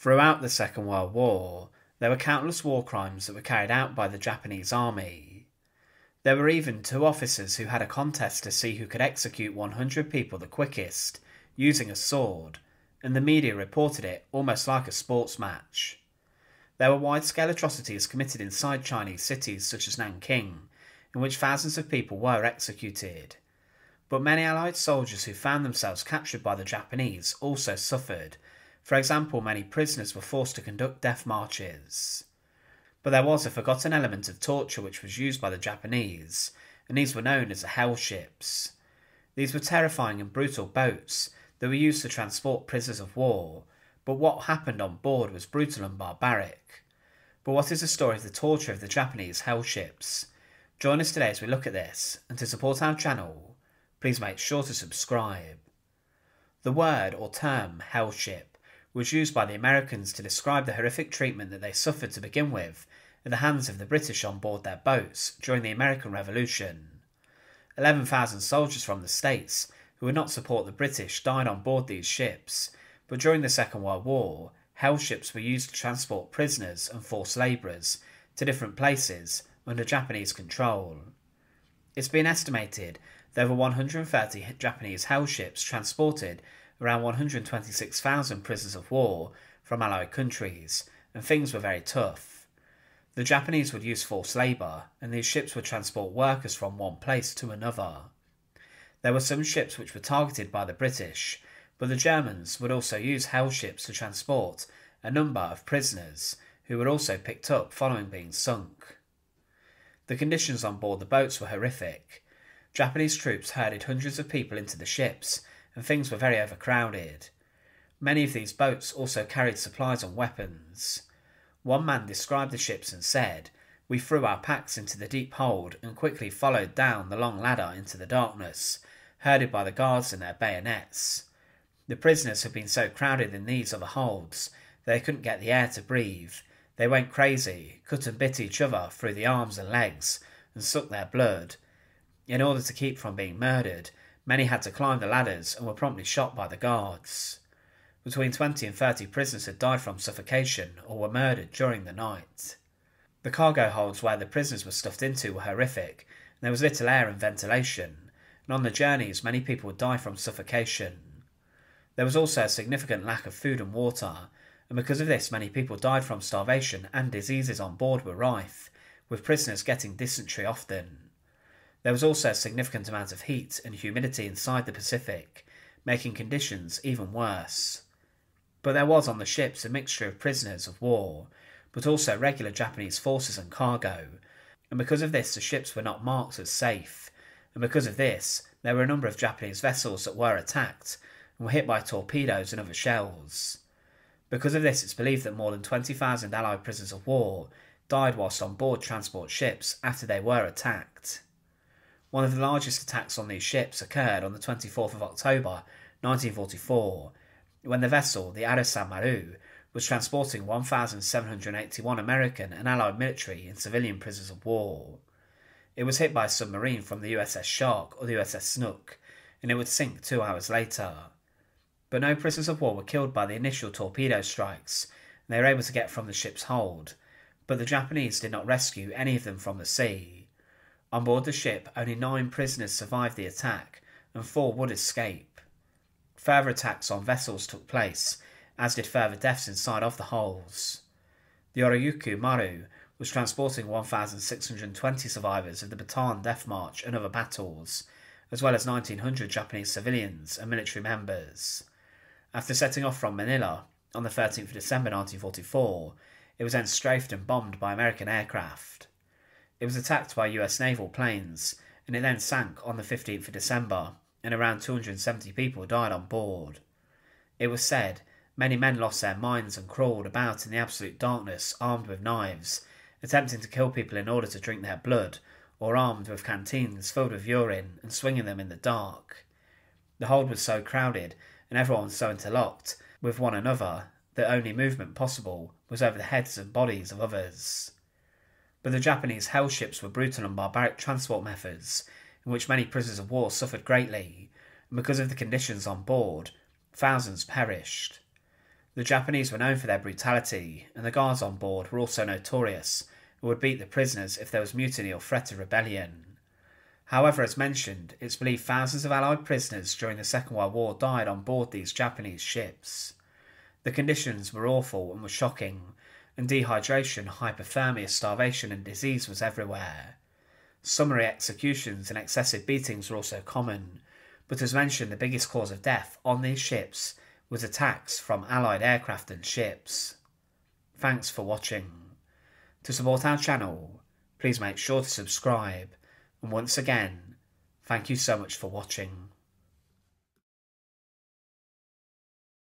Throughout the Second World War, there were countless war crimes that were carried out by the Japanese army. There were even two officers who had a contest to see who could execute 100 people the quickest, using a sword, and the media reported it almost like a sports match. There were wide scale atrocities committed inside Chinese cities such as Nanking, in which thousands of people were executed. But many Allied soldiers who found themselves captured by the Japanese also suffered. For example, many prisoners were forced to conduct death marches. But there was a forgotten element of torture which was used by the Japanese, and these were known as the hell ships. These were terrifying and brutal boats that were used to transport prisoners of war, but what happened on board was brutal and barbaric. But what is the story of the torture of the Japanese hell ships? Join us today as we look at this, and to support our channel, please make sure to subscribe. The word or term hell ship was used by the Americans to describe the horrific treatment that they suffered to begin with at the hands of the British on board their boats during the American Revolution. 11,000 soldiers from the States who would not support the British died on board these ships, but during the Second World War, hell ships were used to transport prisoners and forced labourers to different places under Japanese control. It's been estimated that over 130 Japanese hell ships transported around 126,000 prisoners of war from Allied countries, and things were very tough. The Japanese would use forced labour, and these ships would transport workers from one place to another. There were some ships which were targeted by the British, but the Germans would also use hell ships to transport a number of prisoners who were also picked up following being sunk. The conditions on board the boats were horrific. Japanese troops herded hundreds of people into the ships, and things were very overcrowded. Many of these boats also carried supplies and weapons. One man described the ships and said, We threw our packs into the deep hold and quickly followed down the long ladder into the darkness, herded by the guards and their bayonets. The prisoners had been so crowded in these other holds they couldn't get the air to breathe. They went crazy, cut and bit each other through the arms and legs, and sucked their blood. In order to keep from being murdered, many had to climb the ladders and were promptly shot by the guards. Between 20 and 30 prisoners had died from suffocation or were murdered during the night. The cargo holds where the prisoners were stuffed into were horrific, and there was little air and ventilation, and on the journeys many people would die from suffocation. There was also a significant lack of food and water, and because of this many people died from starvation and diseases on board were rife, with prisoners getting dysentery often. There was also a significant amount of heat and humidity inside the Pacific, making conditions even worse. But there was on the ships a mixture of prisoners of war, but also regular Japanese forces and cargo, and because of this the ships were not marked as safe, and because of this there were a number of Japanese vessels that were attacked and were hit by torpedoes and other shells. Because of this, it's believed that more than 20,000 Allied prisoners of war died whilst on board transport ships after they were attacked. One of the largest attacks on these ships occurred on the 24th of October 1944, when the vessel, the Arisan Maru, was transporting 1,781 American and Allied military and civilian prisoners of war. It was hit by a submarine from the USS Shark or the USS Snook, and it would sink two hours later. But no prisoners of war were killed by the initial torpedo strikes, and they were able to get from the ship's hold, but the Japanese did not rescue any of them from the sea. On board the ship, only nine prisoners survived the attack, and four would escape. Further attacks on vessels took place, as did further deaths inside of the hulls. The Oryoku Maru was transporting 1,620 survivors of the Bataan Death March and other battles, as well as 1,900 Japanese civilians and military members. After setting off from Manila on the 13th of December 1944, it was then strafed and bombed by American aircraft. It was attacked by US naval planes, and it then sank on the 15th of December, and around 270 people died on board. It was said many men lost their minds and crawled about in the absolute darkness armed with knives, attempting to kill people in order to drink their blood, or armed with canteens filled with urine and swinging them in the dark. The hold was so crowded and everyone so interlocked with one another that only movement possible was over the heads and bodies of others. But the Japanese hell ships were brutal and barbaric transport methods, in which many prisoners of war suffered greatly, and because of the conditions on board, thousands perished. The Japanese were known for their brutality, and the guards on board were also notorious and would beat the prisoners if there was mutiny or threat of rebellion. However, as mentioned, it's believed thousands of Allied prisoners during the Second World War died on board these Japanese ships. The conditions were awful and were shocking, and dehydration, hypothermia, starvation, and disease was everywhere. Summary executions and excessive beatings were also common, but as mentioned, the biggest cause of death on these ships was attacks from Allied aircraft and ships. Thanks for watching. To support our channel, please make sure to subscribe and once again, thank you so much for watching.